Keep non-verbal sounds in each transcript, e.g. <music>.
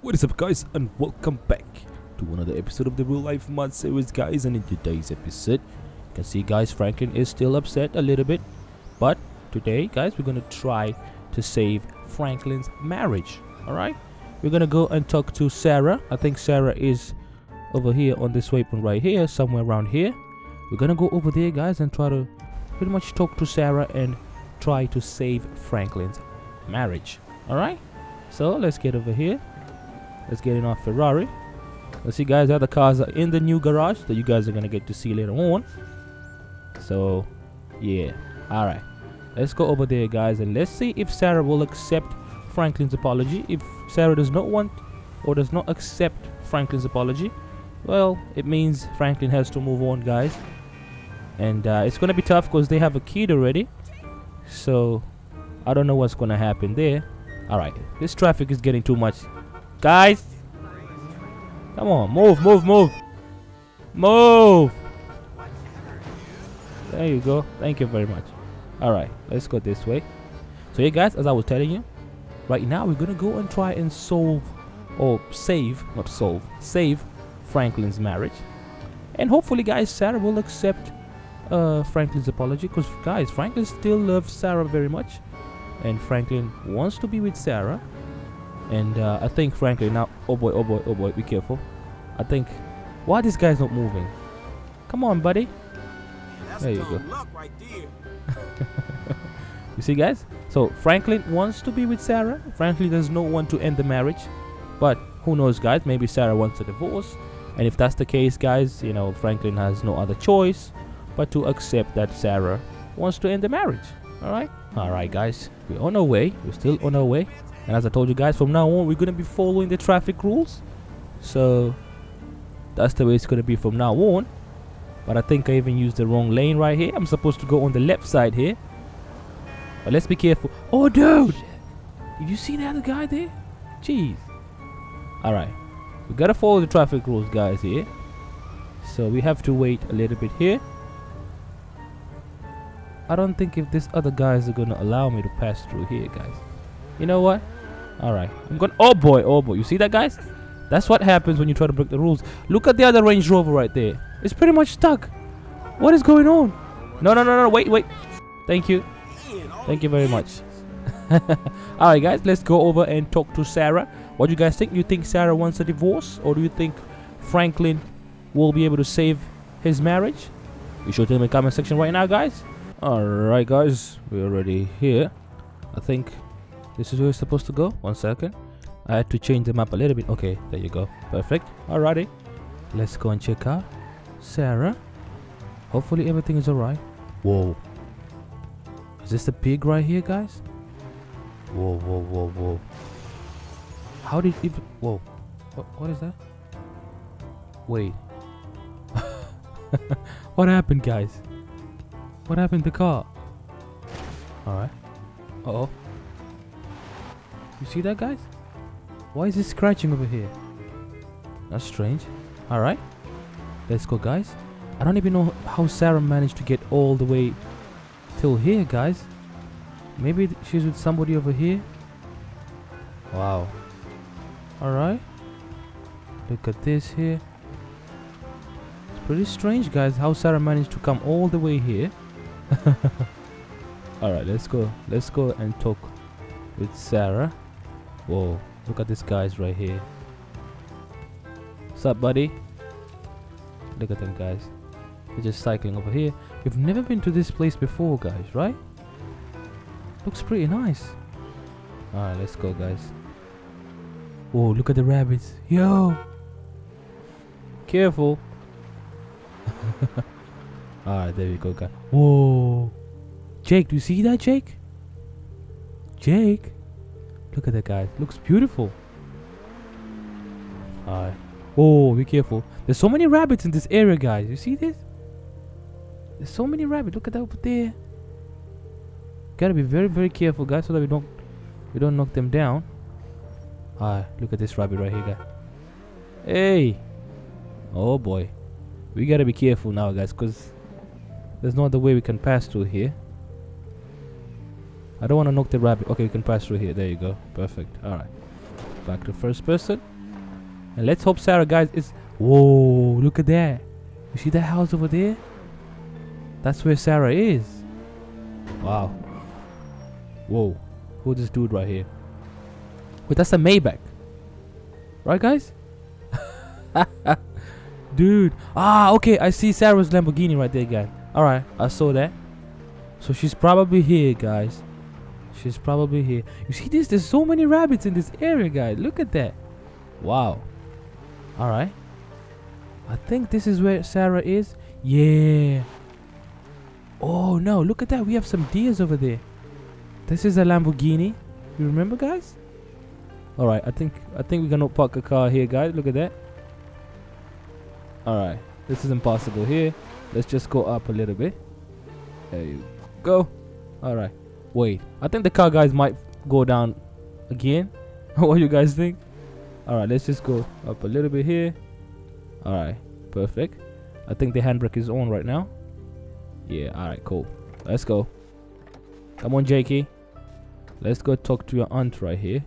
What is up guys and welcome back to another episode of the real life mod series guys. And in today's episode you can see guys Franklin is still upset a little bit. But today guys we're gonna try to save Franklin's marriage alright we're gonna go and talk to Sarah. I think Sarah is over here on this waypoint right here somewhere around here. We're gonna go over there guys and try to pretty much talk to Sarah and try to save Franklin's marriage alright so let's get over here Let's get in our Ferrari. Let's see guys, other cars are in the new garage that you guys are gonna get to see later on. So yeah. Alright. Let's go over there guys and let's see if Sarah will accept Franklin's apology. If Sarah does not want or does not accept Franklin's apology, well, it means Franklin has to move on guys. And uh, it's gonna be tough because they have a kid already. So I don't know what's gonna happen there. Alright, this traffic is getting too much. Guys! Come on, move, move, move! Move! There you go. Thank you very much. Alright, let's go this way. So yeah guys, as I was telling you, right now we're gonna go and try and solve or save, not solve, save Franklin's marriage. And hopefully guys, Sarah will accept uh, Franklin's apology because guys, Franklin still loves Sarah very much. And Franklin wants to be with Sarah. And uh, I think frankly, now, oh boy, oh boy, oh boy, be careful. I think, why this guy's not moving? Come on, buddy. There you go. luck right there. <laughs> You see, guys? So Franklin wants to be with Sarah. Franklin does not want to end the marriage. But who knows, guys? Maybe Sarah wants a divorce. And if that's the case, guys, you know, Franklin has no other choice but to accept that Sarah wants to end the marriage. Alright? Alright, guys. We're on our way. We're still on our way. And as I told you guys, from now on, we're going to be following the traffic rules. So that's the way it's going to be from now on. But I think I even used the wrong lane right here. I'm supposed to go on the left side here. But let's be careful. Oh, dude! Did you see the other guy there? Jeez. Alright. We gotta follow the traffic rules, guys, here. So we have to wait a little bit here. I don't think if these other guys are gonna allow me to pass through here, guys. You know what? Alright. I'm gonna... Oh, boy. Oh, boy. You see that, guys? That's what happens when you try to break the rules. Look at the other Range Rover right there. It's pretty much stuck. What is going on? No, no, no, no. Wait, wait. Thank you. Thank you very much. <laughs> Alright guys, let's go over and talk to Sarah. What do you guys think? You think Sarah wants a divorce? Or do you think Franklin will be able to save his marriage? You should tell me in the comment section right now guys. Alright guys, we're already here. I think this is where we're supposed to go. One second. I had to change the map a little bit. Okay, there you go. Perfect. Alrighty. Let's go and check out Sarah. Hopefully everything is alright. Whoa. Is this the pig right here, guys? Whoa, whoa, whoa, whoa. How did even... Whoa. What, what is that? Wait. <laughs> what happened, guys? What happened to the car? Alright. Uh-oh. You see that, guys? Why is it scratching over here? That's strange. Alright. Let's go, guys. I don't even know how Sarah managed to get all the way till here, guys. Maybe she's with somebody over here. Wow. Alright. Look at this here. It's pretty strange, guys, how Sarah managed to come all the way here. <laughs> Alright, let's go. Let's go and talk with Sarah. Whoa. Look at these guys right here. What's up, buddy? Look at them guys. They're just cycling over here. We've never been to this place before, guys, right? Looks pretty nice. Alright, let's go, guys. Whoa, look at the rabbits. Yo! Careful. <laughs> Alright, there we go, guys. Whoa! Jake, do you see that, Jake? Jake? Look at that, guys. Looks beautiful. Alright. Oh, Whoa, be careful. There's so many rabbits in this area, guys. You see this? There's so many rabbits. Look at that over there. Gotta be very, very careful, guys, so that we don't we don't knock them down. Alright, look at this rabbit right here, guys. Hey! Oh boy. We gotta be careful now, guys, because there's no other way we can pass through here. I don't want to knock the rabbit. Okay, we can pass through here. There you go. Perfect. Alright. back to first person. And let's hope Sarah, guys, is. Whoa, look at that. You see that house over there? That's where Sarah is. Wow. Whoa. Who's this dude right here? Wait, that's a Maybach. Right, guys? <laughs> Dude. Ah, okay. I see Sarah's Lamborghini right there, guys. Alright, I saw that. So she's probably here, guys. She's probably here. You see this? There's so many rabbits in this area, guys. Look at that. Wow. Alright. I think this is where Sarah is. Yeah. Oh, no. Look at that. We have some deers over there. This is a Lamborghini. You remember, guys? Alright, I think I think we're gonna park a car here, guys. Look at that. Alright. This is impossible here. Let's just go up a little bit. There you go. Alright. Wait. I think the car guys might go down again. <laughs> what do you guys think? Alright, let's just go up a little bit here. Alright. Perfect. I think the handbrake is on right now. Yeah, alright, cool. Let's go. Come on, Jakey. Let's go talk to your aunt right here.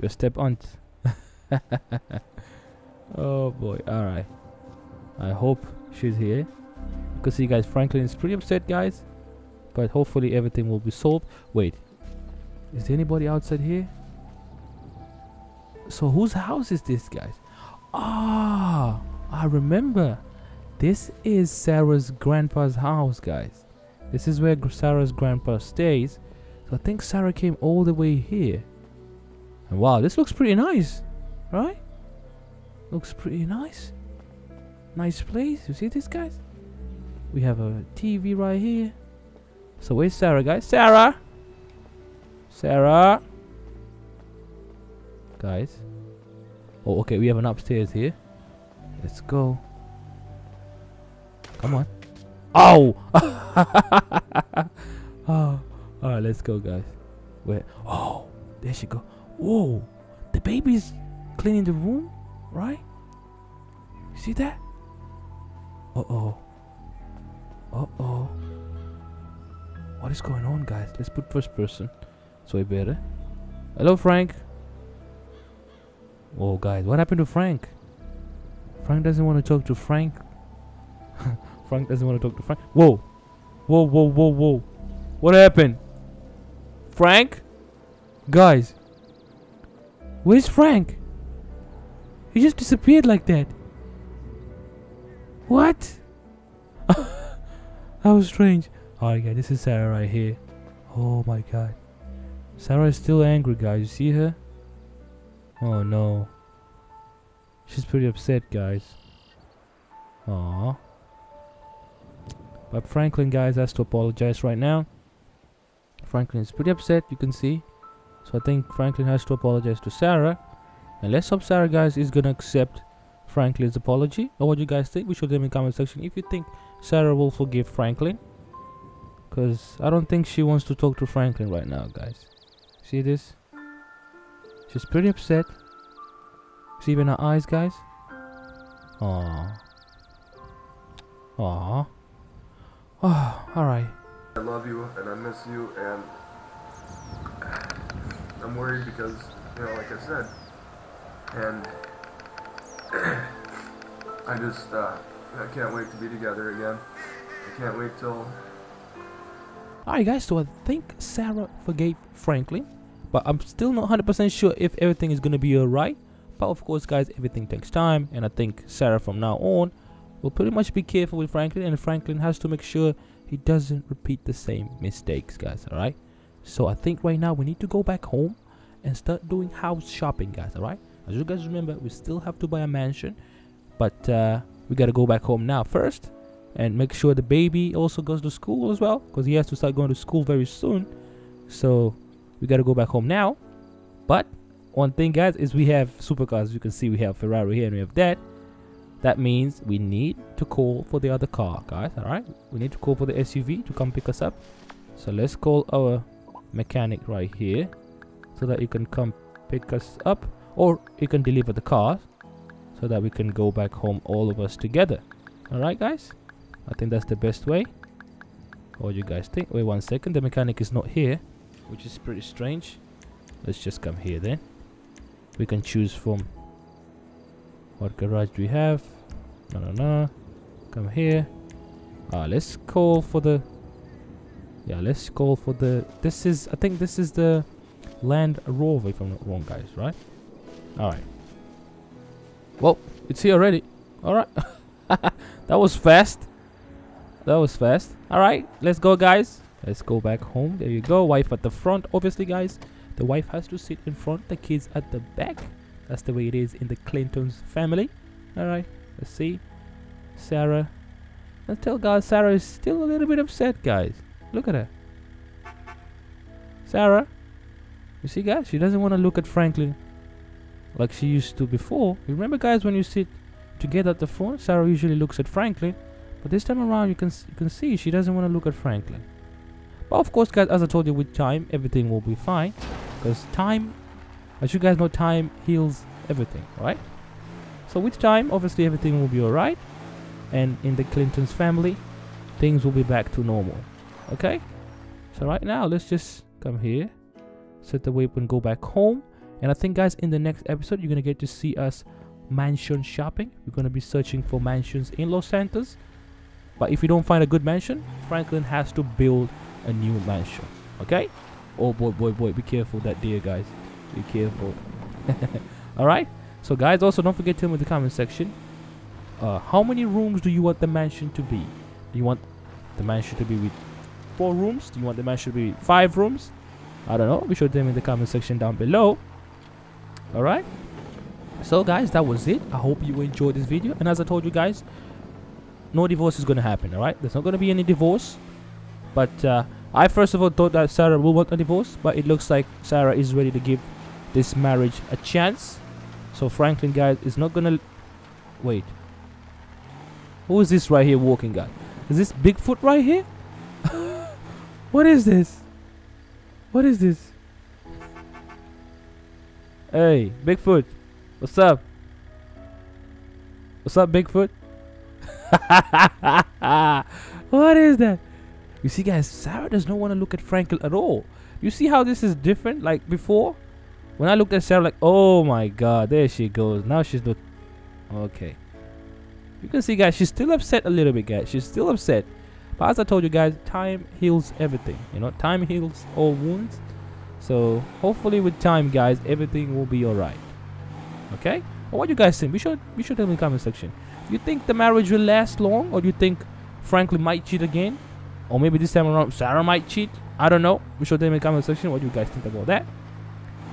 Your step aunt. <laughs> oh boy. Alright. I hope she's here. You can see guys, Franklin is pretty upset guys. But hopefully everything will be solved. Wait. Is there anybody outside here? So whose house is this guys? Ah, I remember. This is Sarah's grandpa's house guys. This is where Sarah's grandpa stays. So I think Sarah came all the way here. And wow, this looks pretty nice. Right? Looks pretty nice. Nice place. You see this, guys? We have a TV right here. So where's Sarah, guys? Sarah! Sarah! Guys. Oh, okay. We have an upstairs here. Let's go. Come on. Oh! <laughs> oh. Alright, let's go, guys. Where? Oh, there she go. Whoa! The baby's cleaning the room, right? See that? Uh-oh. Uh oh. What is going on, guys? Let's put first person. So I better. Hello, Frank. Oh, guys, what happened to Frank? Frank doesn't want to talk to Frank. <laughs> Frank doesn't want to talk to Frank. Whoa. Whoa, whoa, whoa, whoa. What happened? Frank? Guys. Where's Frank? He just disappeared like that. What? <laughs> that was strange. Alright guys, this is Sarah right here. Oh my god. Sarah is still angry guys. You see her? Oh no. She's pretty upset guys. Aww. But Franklin guys has to apologize right now. Franklin is pretty upset you can see. So I think Franklin has to apologize to Sarah. And let's hope Sarah guys is gonna accept Franklin's apology. Or what do you guys think? We should leave in the comment section if you think Sarah will forgive Franklin. Cause I don't think she wants to talk to Franklin right now, guys. See this? She's pretty upset. See even her eyes, guys? Aww. Aww. Oh, <sighs> alright. I love you and I miss you and I'm worried because, you know, like I said, and <clears throat> I just, uh, I can't wait to be together again. I can't wait till, Alright guys, so I think Sarah forgave Franklin. But I'm still not 100% sure if everything is going to be alright. But of course guys, everything takes time. And I think Sarah from now on will pretty much be careful with Franklin. And Franklin has to make sure he doesn't repeat the same mistakes guys, alright? So I think right now we need to go back home and start doing house shopping guys, alright? As you guys remember, we still have to buy a mansion. But uh, we got to go back home now first and make sure the baby also goes to school as well because he has to start going to school very soon. So we got to go back home now. But one thing guys is we have supercars. You can see we have ferrari here and we have that. That means we need to call for the other car guys all right? We need to call for the suv to come pick us up. So let's call our mechanic right here so that you can come pick us up or you can deliver the car so that we can go back home all of us together. All right guys I think that's the best way. What you guys think? Wait one second, the mechanic is not here, which is pretty strange. Let's just come here then. we can choose from what garage do we have. No no no. Come here. Uh let's call for the yeah let's call for the this is i think this is the land rover if i'm not wrong guys right? All right. Well it's here already. All right. <laughs> That was fast that was fast. All right let's go guys. Let's go back home. There you go. Wife at the front obviously guys. The wife has to sit in front. The kids at the back. That's the way it is in the clintons family. All right let's see. Sarah. Let's tell guys sarah is still a little bit upset guys. Look at her. Sarah. You see guys she doesn't want to look at franklin like she used to before. Remember guys when you sit together at the front sarah usually looks at franklin but this time around you can you can see she doesn't want to look at franklin. But of course guys as i told you with time everything will be fine. Because time as you guys know time heals everything right? So with time obviously everything will be all right and in the clintons family things will be back to normal okay? So right now let's just come here set the weapon go back home. And i think guys in the next episode you're gonna get to see us mansion shopping. We're gonna be searching for mansions in los santos but if you don't find a good mansion franklin has to build a new mansion okay? Oh boy boy boy be careful that deer guys. Be careful. <laughs> All right? So guys also don't forget to tell me in the comment section uh, how many rooms do you want the mansion to be? Do you want the mansion to be with four rooms? Do you want the mansion to be with five rooms? I don't know. Be sure to tell me in the comment section down below. All right? So guys that was it. I hope you enjoyed this video. And as i told you guys no divorce is gonna happen all right? There's not gonna be any divorce. But uh, i first of all thought that sarah will want a divorce but it looks like sarah is ready to give this marriage a chance. So franklin guys is not gonna wait. Who is this right here walking guy? Is this bigfoot right here? <laughs> What is this? What is this? Hey bigfoot what's up? What's up bigfoot <laughs> what is that? You see guys sarah does not want to look at Franklin at all. You see how this is different like before? When i looked at sarah like oh my god there she goes. Now she's not okay. You can see guys she's still upset a little bit guys. She's still upset. But as i told you guys time heals everything. You know time heals all wounds. So hopefully with time guys everything will be all right okay? Well, what do you guys think? Be sure be sure to tell me in the comment section you think the marriage will last long or do you think franklin might cheat again? Or maybe this time around sarah might cheat? I don't know. Be sure to tell me in the comment section what you guys think about that.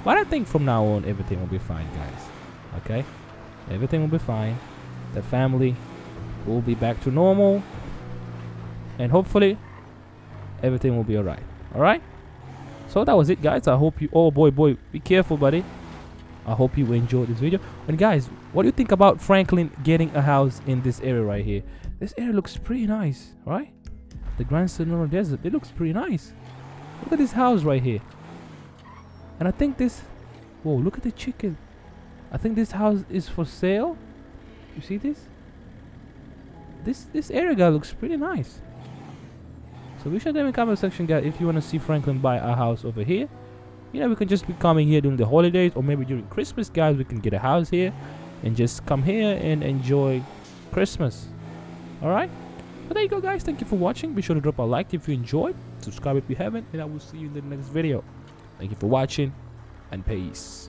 But i think from now on everything will be fine guys. Okay? Everything will be fine. The family will be back to normal. And hopefully everything will be all right all right so that was it guys. I hope you oh boy boy be careful buddy i hope you enjoyed this video. And guys what do you think about franklin getting a house in this area right here? This area looks pretty nice right? The grand sonora desert it looks pretty nice. Look at this house right here. And i think this whoa look at the chicken. I think this house is for sale. You see this? This this area guy looks pretty nice. So we should in the comment section guys if you want to see franklin buy a house over here you know we can just be coming here during the holidays or maybe during christmas guys we can get a house here and just come here and enjoy christmas. All right but there you go guys. Thank you for watching. Be sure to drop a like if you enjoyed. Subscribe if you haven't and i will see you in the next video. Thank you for watching and peace